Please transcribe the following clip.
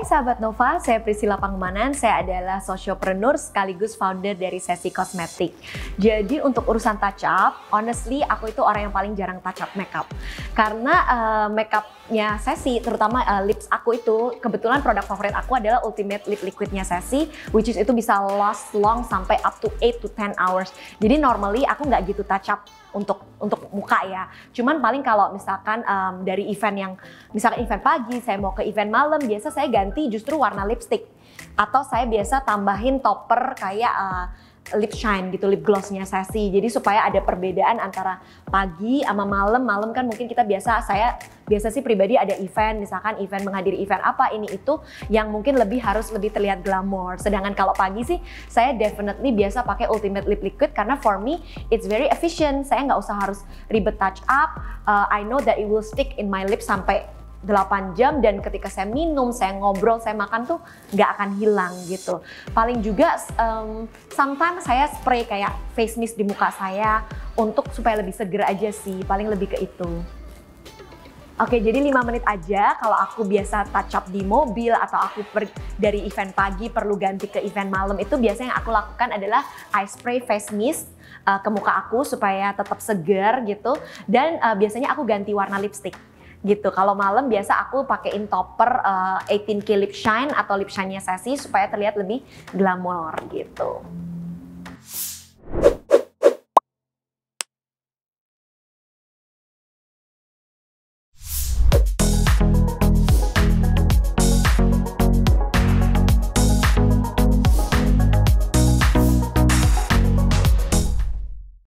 sahabat Nova, saya Priscilla Pangemanan. Saya adalah sociopreneur sekaligus founder dari Sesi Kosmetik. Jadi untuk urusan touch up, honestly aku itu orang yang paling jarang touch up makeup. Karena uh, makeupnya Sesi, terutama uh, lips aku itu, kebetulan produk favorit aku adalah Ultimate Lip Liquidnya Sesi, which is itu bisa last long sampai up to 8 to 10 hours. Jadi normally aku nggak gitu touch up untuk untuk muka ya. Cuman paling kalau misalkan um, dari event yang misalkan event pagi, saya mau ke event malam, biasa saya ganti justru warna lipstick atau saya biasa tambahin topper kayak uh, lip shine gitu, lip glossnya Sesi. Jadi supaya ada perbedaan antara pagi sama malam. Malam kan mungkin kita biasa, saya biasa sih pribadi ada event, misalkan event menghadiri event apa ini itu yang mungkin lebih harus lebih terlihat glamour. Sedangkan kalau pagi sih saya definitely biasa pakai Ultimate Lip Liquid karena for me it's very efficient. Saya nggak usah harus ribet touch up. Uh, I know that it will stick in my lips sampai 8 jam dan ketika saya minum, saya ngobrol, saya makan tuh nggak akan hilang gitu. Paling juga um, sometimes saya spray kayak face mist di muka saya untuk supaya lebih seger aja sih, paling lebih ke itu. Oke, jadi 5 menit aja kalau aku biasa touch up di mobil atau aku per, dari event pagi perlu ganti ke event malam itu biasanya yang aku lakukan adalah I spray face mist uh, ke muka aku supaya tetap seger gitu dan uh, biasanya aku ganti warna lipstick gitu. Kalau malam biasa aku pakaiin topper eh, uh, 18K lip shine atau lip shine-nya sesi supaya terlihat lebih glamor gitu.